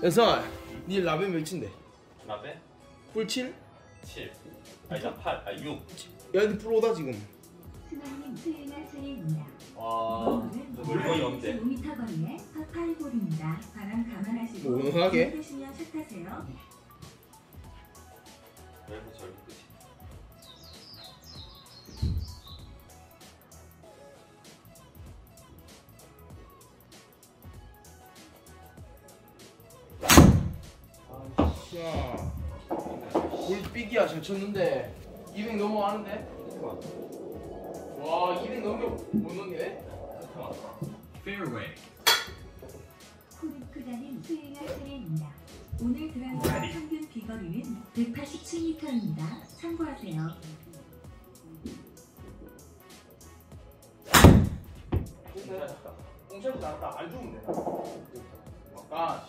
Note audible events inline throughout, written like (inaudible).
그래서 니 라면 몇인데? 라베 꿀 7? 7 아니다 8, 아 6. 야, 니 프로다 지금. 수강님 수행할 차례입니다. 와 물건이 없대. 5m 거리에 파8볼입니다 바람 감안하시고 뭐. 왜 저렇게 끝이? 야, 굴삐기야 잘 쳤는데 200 넘어가는데? 와, 200 넘겨 못 넘기네? Fairway. 코리크다님 수행할 차례입니다. 오늘 드라이버 평균 비거리는 187m입니다. 참고하세요. 공차도 나왔다. 안 주면 돼. 아,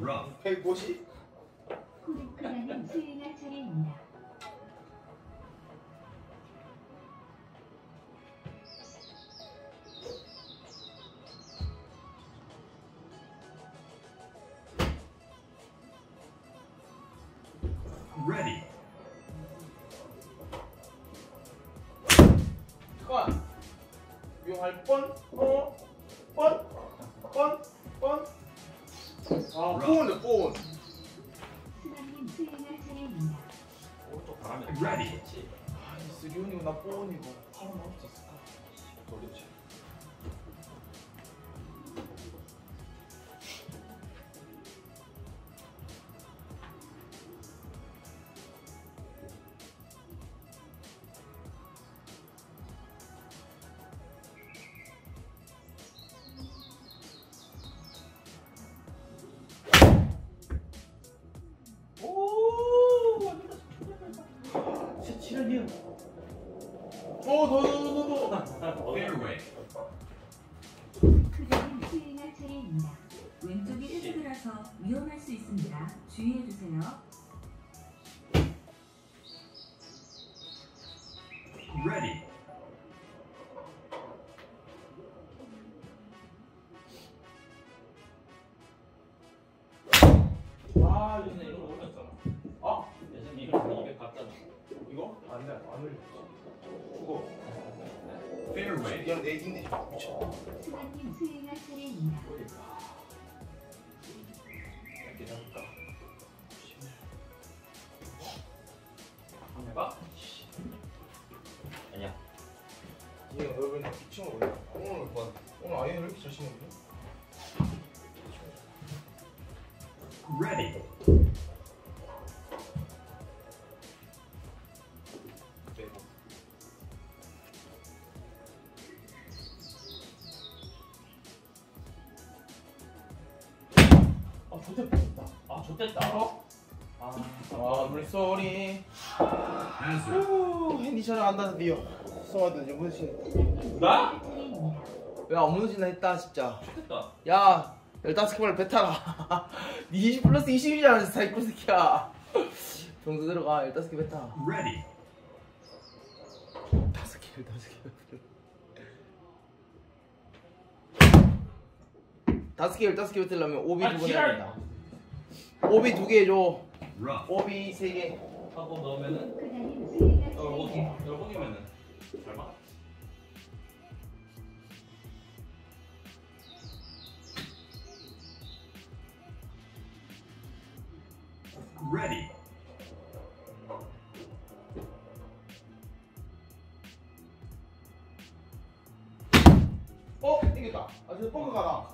Rough. 150? 코리크다님 수행할 차례입니다. Ready. 잠깐. 위험할 뻔? 어? 뻔? 뻔? 뻔? 아, 뻔은 뻔. 수강님 수행할 차례입니다. 오른쪽 바람이 Ready. 좋지. 아, 이 쓰리온이고 나 뻔이고. 하나 없었을까? 그 아, 예전에 이걸 올렸잖아. 아, 예전에 이걸 200 갔잖아. 이거? 안 돼, 안 올려. 그거. Fairway. 그냥 내 인데 미쳐. 수강님 수행할 차례입니다. 이렇게 잡을까? 한번 해봐. 아니야. 얘가 얼굴 미친 거 몰라. 오늘 뭐 오늘 아예 왜 이렇게 잘 치는 거 Ready. 아 좋댔다. 아 좋댔다. 어? 아, 아, 물소리. Hazard. 후, 핸디 촬영 한다 드디어. 송아도 이제 무너지. 나? 왜안 무너지나 했다 진짜. 좋댔다. 야, 15개발 배 타라. 니20 플러스 20이잖아, 사이코 새끼야. 정도 들어가, 15개 배 타. Ready. 5개, 5개. 다섯 개, 열다섯 개 뱉으려면 오비 아, 두번 지랄. 해야 된다. 오비 두개 해줘. Rough. 오비 세 개. 하고 넣으면은 어 거기 차례입니다. 열곡이면은 얼마? Ready. 어, 이겼다. 아, 저 뻥크 가라.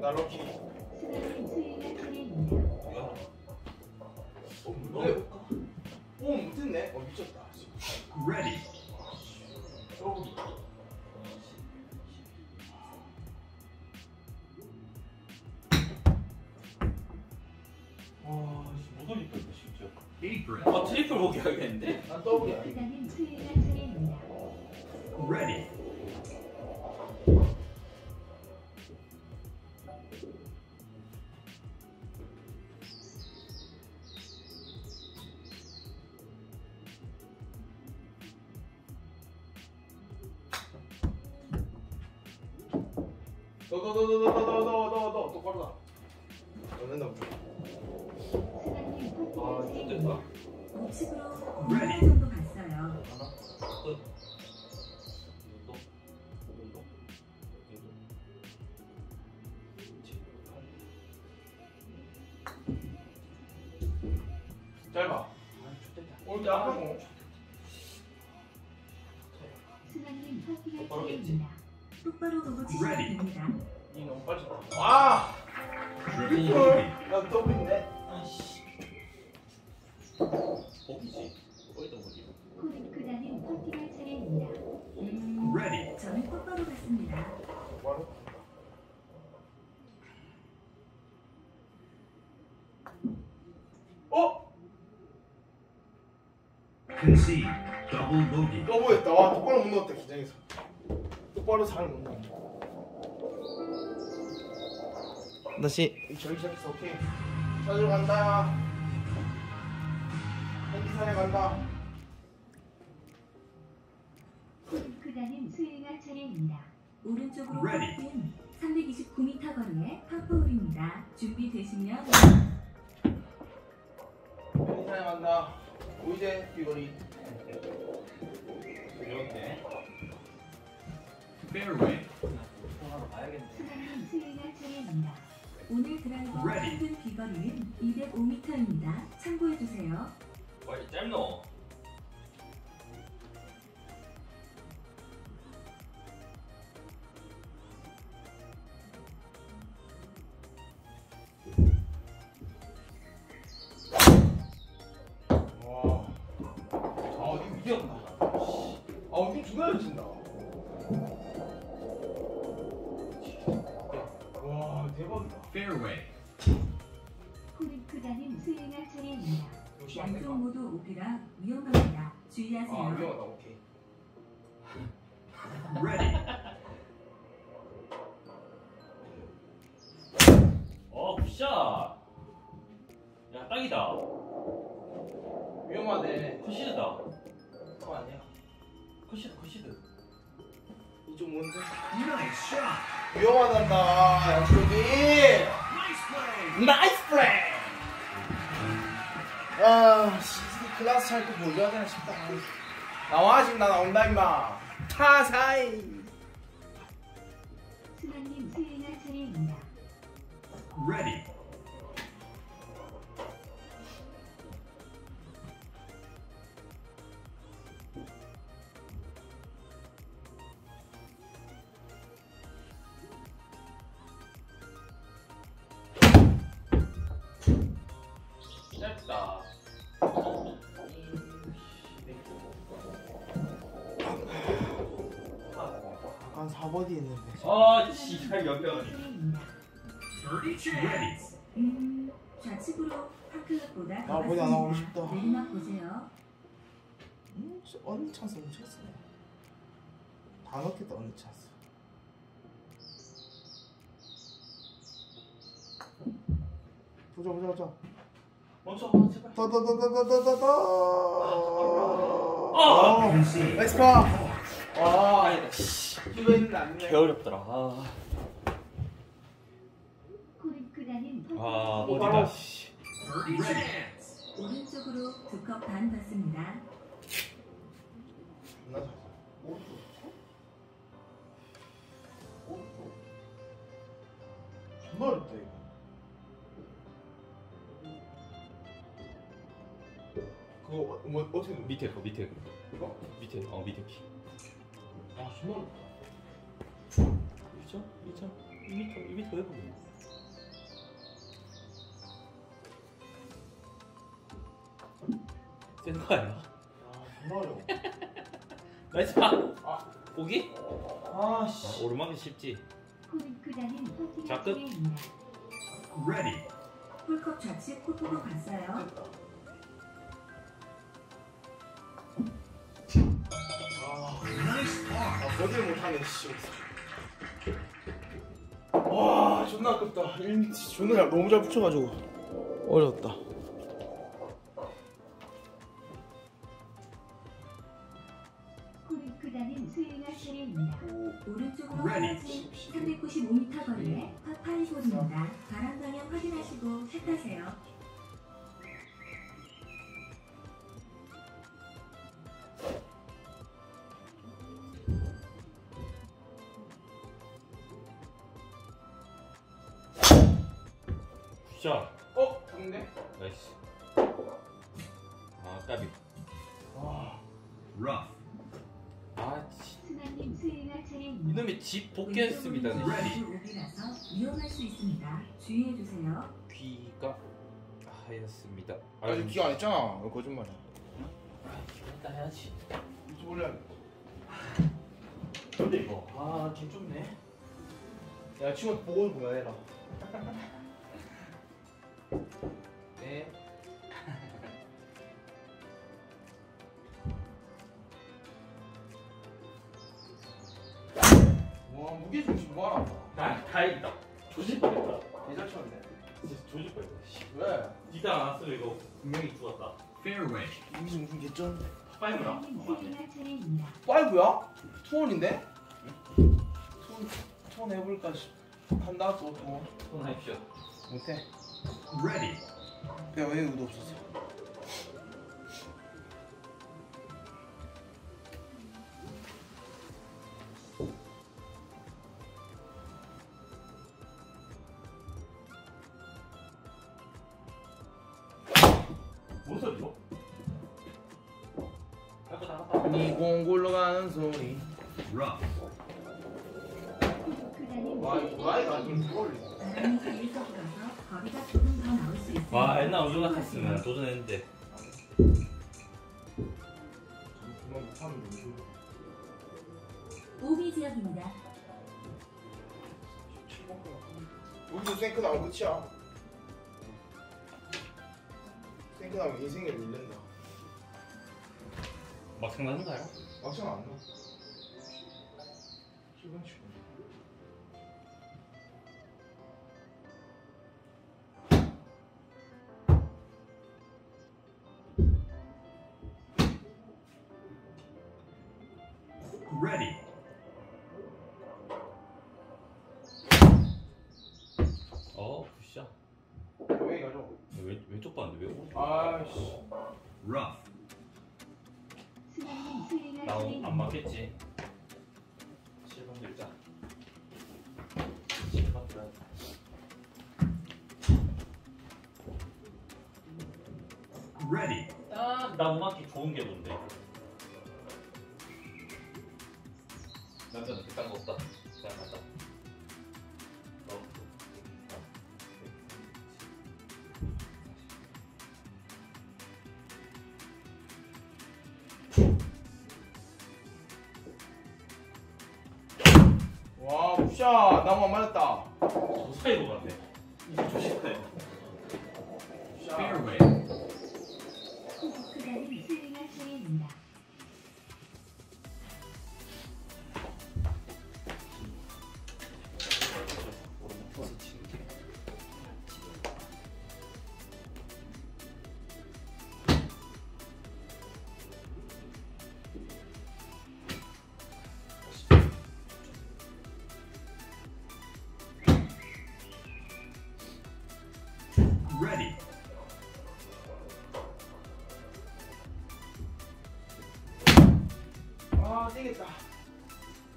나 럭키. 어, 네. 오, 못했네. 어, 미쳤다. Ready. 더블 보기 하겠는데? 난 더블이야. Ready. 너너너너너너너너너 똑바로 나. 너는 나. 아, 됐다. 복식으로 5분 정도 갔어요. 뭐. 똑바로 겠지. 치시면 됩니다. 이 너무 빨리. 와. 줄기풀. 나 더블인데. 아이씨. 복이지. 거기다 복이. 코리크다님 퍼팅할 차례입니다. 음, Ready. 저는 똑바로 갔습니다. 바로. 어? Concede. Double bogey. 더블했다. 와 똑바로 못 넣었다 기장에서. 똑바로 잘못 넣었다. 다시 저기 시작했어 오케이 찾으러 간다 헬기산에 간다 코리크다님 수행할 차례입니다. 오른쪽으로 Ready. 꺾인 329m 거리의 파포홀입니다. 준비되시면 헬기산에 간다 오이제 귀걸이 이렇게. 차례입니다. 오늘 드라이버 Ready. 평균 비거리는 205m입니다. 참고해주세요. 와이 짧노 아, 우리 죽어야 진다. 코리크다는 수행할 차례입니다. 양쪽 모두 오피라 위험합니다. 주의하세요. 아, 위험하다. 오케이. (laughs) Ready. 어, 굿샷. 야, 딱이다. 위험하네. 컷시드다. 그거 아니야. 컷시드, 컷시드. 이쪽 뭔데? 위험하단다, 양쪽이. Nice play. 나이스 플레이! 아, 씨, 클라스 찰때 보여줘야 되나 싶다. 나와, 지금 나 나온다, 임마. 타사이. 수강님 수행할 차례입니다. Ready. 한 4버디 했는데. 아. Birdie chance. 음, 좌측으로 파클럽보다 아, 더 보디 안 하고 갔습니다. 싶다. 내리막 보세요. 음, 언니 찬스 훔쳤어. 다 넣겠다, 언니 찬스. 보자, 보자, 보자. 멈춰, 제발. 더더더더더더더. 아! Concede. nice par. 아, 아니다. 이거 했는데 안 돼. 개 어렵더라. 아, 아 어디다. 씨. 오른쪽으로 두컵반 봤습니다. 존나 어렵다 이거. 그거 어- 뭐 어떻게 밑에 거, 밑에 거. 이거? 밑에, 어, 밑에 키. 아, 10만 원. 2천? 2천? 2미터? 2미터 해보네. 센거 아니야? 아, 10만 원. 나이스 파! 아, 오기? 아, 씨. 아, 오르막이 쉽지. 작급. Ready. 홀컵 좌측 코트로 갔어요. 버디를 못하네 씨. 와 존나 아깝다. 1m 존나 잘, 너무 잘 붙여가지고 어려웠다. 수행 차례입니다. 오른쪽으로. 떨어진 395m 거리의 파5홀입니다. 바람 방향 확인하시고 샷하세요. 까비. 와 Rough. 아 차례입니다. 이놈의 집 복귀했습니다. 네. 위험할 수 있습니다. 주의해 주세요. 귀가 하였습니다. 아직 기가 안 했잖아 왜 거짓말이야 아, 귀가 해야지. 유튜브 올려 근데 이거 아개 좁네. 야 친구 보고 보면 해라 네 무게 중심 뭐하나 아 다행이다. 조질 뻔했다. 예잘 쳤네 진짜. 씨. 왜? 니가 안 왔으면 이거 분명히 죽었다. Fairway. 무게중심 개쩐데 파이브라. 승아님 스윙할 차례입니다. 파이브야? 투원인데? 투원 투원 해볼까 싶 한다 또 투원 손 하십시오. 못해 Ready. 내가 왜 의도 없었어 금더 나올 수 있습니다. 와 옛날 우주 같았으면 도전했는데. 오비 지역입니다. 여기서 생크 나오면 끝이야 생크 나오면 인생을 잃는다 막상 나는가요? 막상 안 나. 기분 치고. Ready. 차례입니다. 맞겠지. 7번 들자. 7번 들어야 돼. Ready. 딱나못 맞기 좋은 게 뭔데? 남자는 그딴 거 없다. 잘 맞다. 아, 되겠다.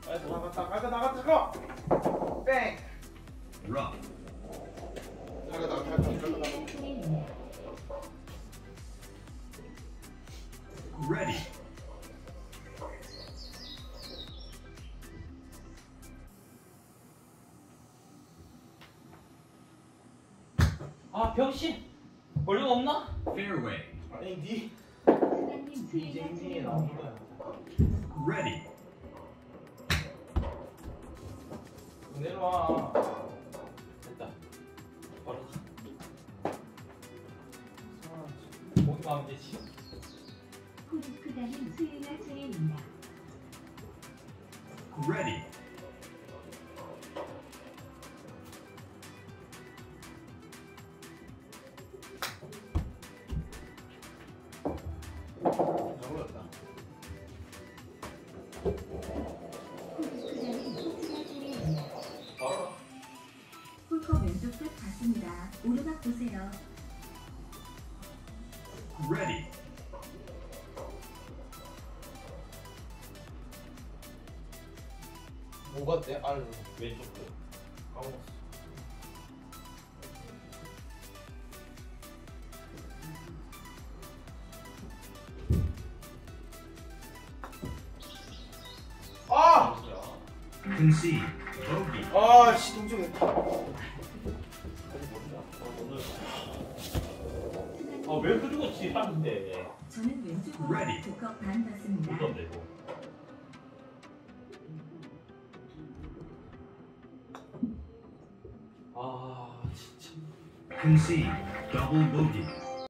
아이고, 나갔다. 나갔다. 나갔다. 나가. 뺑. 나가, 나가. 스윙할 차례입니다. Ready. 아 병신. 원료가 없나? Fairway. 아니, 니. 스윙할 쟁쟁이 나온. 거야. Ready. 내려와. 됐다. 바로 아, 거기 가면 되지. 크다님 스윙할 차례입니다. Ready. 잘올랐다 어? 홀컵 왼쪽 끝 Ready. 뭐가 돼? 알 왼쪽 끝. 아! Concede. Bogey. 아, 씨, 동정했다. 아왜 그러고 지 하는데 저는 왼쪽으로 Ready. 두컵 반 받습니다. 이거. 아 진짜. Concede. Double bogey.